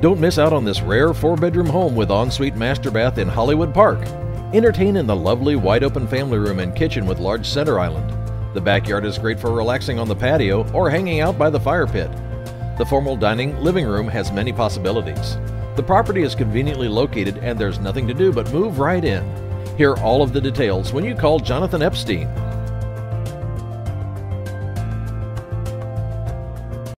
Don't miss out on this rare four bedroom home with ensuite master bath in Hollywood Park. Entertain in the lovely wide open family room and kitchen with large center island. The backyard is great for relaxing on the patio or hanging out by the fire pit. The formal dining living room has many possibilities. The property is conveniently located and there's nothing to do but move right in. Hear all of the details when you call Jonathan Epstein